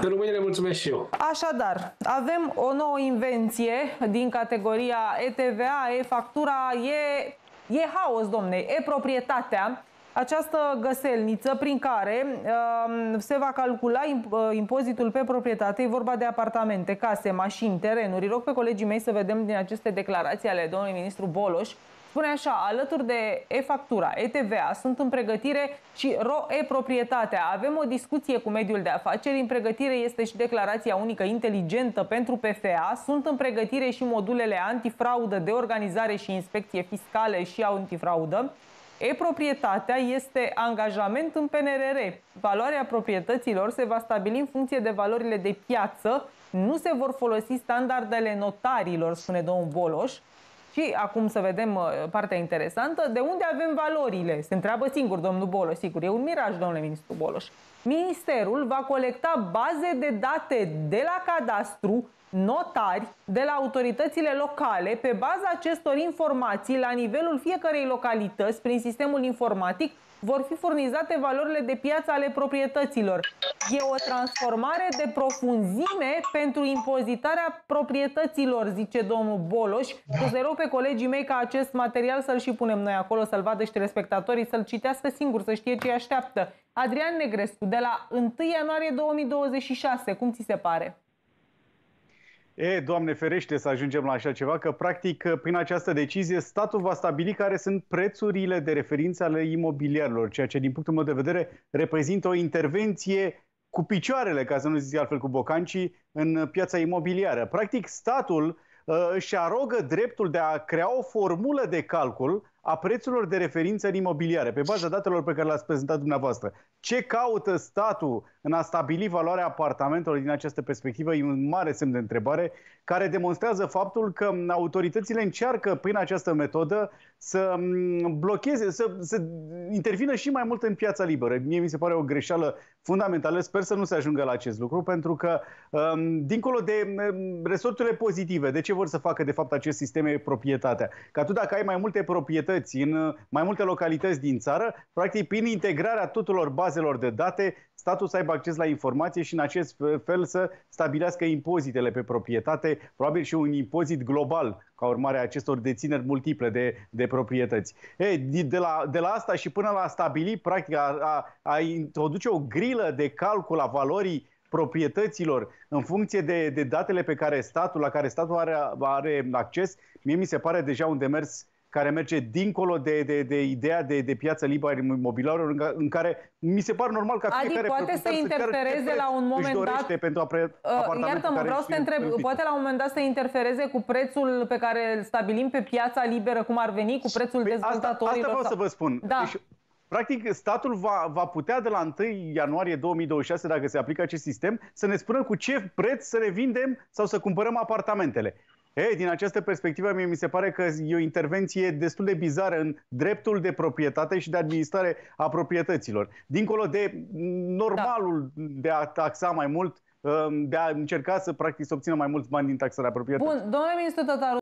Pentru mâine mulțumesc și eu. Așadar, avem o nouă invenție din categoria ETVA, e-factura, e, e haos, domne, e-proprietatea această găselniță prin care uh, se va calcula imp uh, impozitul pe proprietate, e vorba de apartamente, case, mașini, terenuri. Rog pe colegii mei să vedem din aceste declarații ale domnului ministru Boloș. Spune așa, alături de e-factura, e-TVA, sunt în pregătire și ro-e-proprietatea. Avem o discuție cu mediul de afaceri, în pregătire este și declarația unică inteligentă pentru PFA, sunt în pregătire și modulele antifraudă de organizare și inspecție fiscale și antifraudă. E-proprietatea este angajament în PNRR. Valoarea proprietăților se va stabili în funcție de valorile de piață. Nu se vor folosi standardele notarilor, spune domnul Boloș. Și acum să vedem uh, partea interesantă. De unde avem valorile? Se întreabă singur domnul Boloș, sigur. E un miraj, domnule ministru Boloș. Ministerul va colecta baze de date de la cadastru notari de la autoritățile locale pe baza acestor informații la nivelul fiecărei localități prin sistemul informatic vor fi furnizate valorile de piață ale proprietăților. E o transformare de profunzime pentru impozitarea proprietăților, zice domnul Boloș. Să rog pe colegii mei ca acest material să-l și punem noi acolo, să-l vadă și telespectatorii, să-l citească singur, să știe ce așteaptă. Adrian Negrescu, de la 1 ianuarie 2026, cum ți se pare? E, Doamne ferește să ajungem la așa ceva, că practic prin această decizie statul va stabili care sunt prețurile de referință ale imobiliarilor, ceea ce din punctul meu de vedere reprezintă o intervenție cu picioarele, ca să nu zic altfel cu bocancii, în piața imobiliară. Practic statul uh, își arogă dreptul de a crea o formulă de calcul a prețurilor de referință în imobiliare, pe baza datelor pe care le-ați prezentat dumneavoastră. Ce caută statul în a stabili valoarea apartamentelor din această perspectivă e un mare semn de întrebare, care demonstrează faptul că autoritățile încearcă prin această metodă să blocheze, să, să intervină și mai mult în piața liberă. Mie mi se pare o greșeală fundamentală. Sper să nu se ajungă la acest lucru, pentru că, um, dincolo de resorturile pozitive, de ce vor să facă de fapt acest sistem de proprietatea? Că tu dacă ai mai multe proprietăți în mai multe localități din țară, practic prin integrarea tuturor bazelor de date, statul să aibă acces la informație și în acest fel să stabilească impozitele pe proprietate, probabil și un impozit global ca urmare a acestor dețineri multiple de, de proprietăți. E, de, la, de la asta și până la stabili, practic, a, a, a introduce o grilă de calcul a valorii proprietăților în funcție de, de datele pe care statul, la care statul are, are acces, mie mi se pare deja un demers care merge dincolo de, de, de ideea de, de piață liberă imobiliară, în, în care mi se pare normal ca Adi, fiecare poate să interfereze la un moment dat... pentru pre, uh, Iartă-mă, vreau să te întreb, poate la un moment dat să interfereze cu prețul pe care îl stabilim pe piața liberă, cum ar veni, cu prețul păi dezvoltatorilor? Asta, asta vreau sau... să vă spun. Da. Deci, Practic, statul va, va putea de la 1 ianuarie 2026, dacă se aplică acest sistem, să ne spună cu ce preț să revindem sau să cumpărăm apartamentele. Ei, din această perspectivă, mie mi se pare că e o intervenție destul de bizară în dreptul de proprietate și de administrare a proprietăților. Dincolo de normalul da. de a taxa mai mult, um, de a încerca să practic să obțină mai mulți bani din taxarea proprietății. Bun, domnule ministru Tătaru,